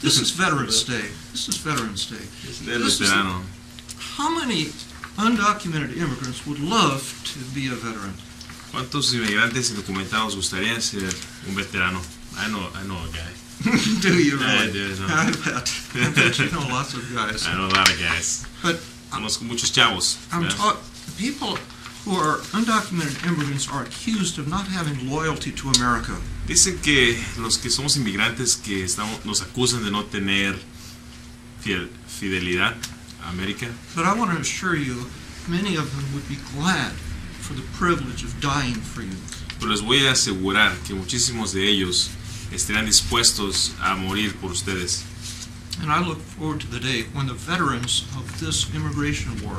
this is Veterans Day. This is Veterans Day. This is- veterano. How many undocumented immigrants would love to be a veteran? ¿Cuántos inmigrantes indocumentados gustaría ser un veterano? I know, I know a guy. do you Yeah, I really? do, no. I bet. I bet you know lots of guys. I know a lot of guys. But uh, Conozco muchos chavos. I'm taught people who are undocumented immigrants are accused of not having loyalty to America. Dicen que los que somos inmigrantes que estamos, nos acusan de no tener fiel- fidelidad a América. But I want to assure you, many of them would be glad for the privilege of dying for you. Pero les voy a asegurar que muchísimos de ellos estarán dispuestos a morir por ustedes. And I look forward to the day when the veterans of this immigration war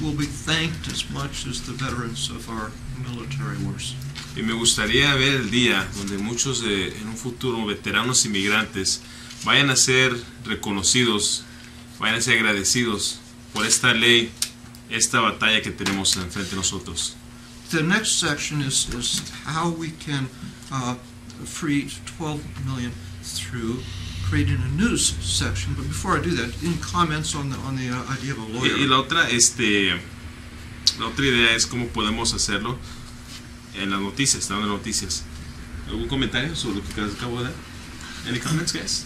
will be thanked as much as the veterans of our military wars. Y me gustaría ver el día donde muchos de, en un futuro veteranos inmigrantes vayan a ser reconocidos, vayan a ser agradecidos por esta ley, esta batalla que tenemos enfrente de nosotros. The next section is, is how we can uh, free 12 million through creating a news section. But before I do that, any comments on the, on the uh, idea of a Y, la otra, este, la otra idea es cómo podemos hacerlo en las noticias, dando noticias. ¿Algún comentario sobre lo que acabo de dar? Any comments, guys?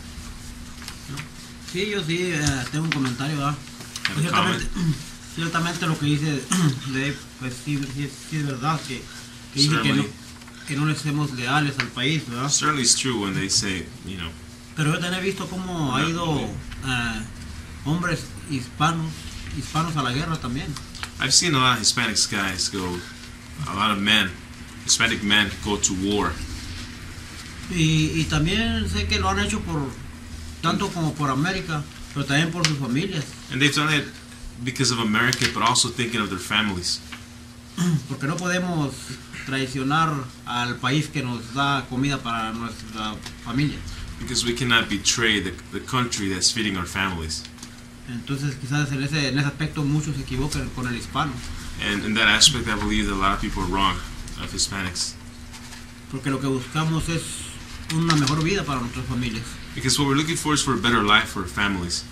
Sí, yo sí eh, tengo un comentario, ¿verdad? Comment? Ciertamente, ciertamente lo que dice Dave, pues sí, sí, es- sí es verdad, que, que dice que no, que no le seamos leales al país, ¿verdad? Certainly it's true when they say, you know, Pero yo también he visto cómo ha ido eh, hombres hispanos, hispanos a la guerra también. I've seen a lot of Hispanic guys go, a lot of men, Hispanic men go to war. Y, y también sé que lo han hecho por tanto como por América, pero también por sus familias, And they've done it because of America, but also thinking of their families. porque no podemos traicionar al país que nos da comida para nuestra familia. Because we cannot betray the, the country that's feeding our families. Entonces quizás en ese, en ese aspecto muchos se equivocan con el hispano, And in that aspect, I believe that a lot of people are wrong of Hispanics. porque lo que buscamos es una mejor vida para nuestras familias. Because what we're looking for is for a better life for our families.